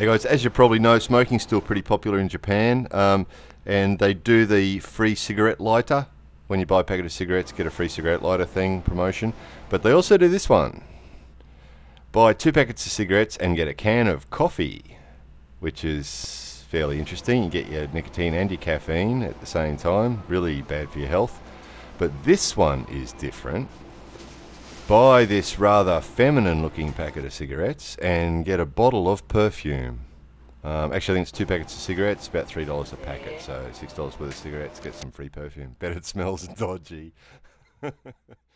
Hey guys, as you probably know, smoking's still pretty popular in Japan, um, and they do the free cigarette lighter. When you buy a packet of cigarettes, get a free cigarette lighter thing promotion. But they also do this one. Buy two packets of cigarettes and get a can of coffee, which is fairly interesting. You get your nicotine and your caffeine at the same time. Really bad for your health. But this one is different buy this rather feminine looking packet of cigarettes and get a bottle of perfume. Um, actually, I think it's two packets of cigarettes, about $3 a packet, so $6 worth of cigarettes, get some free perfume. Bet it smells dodgy.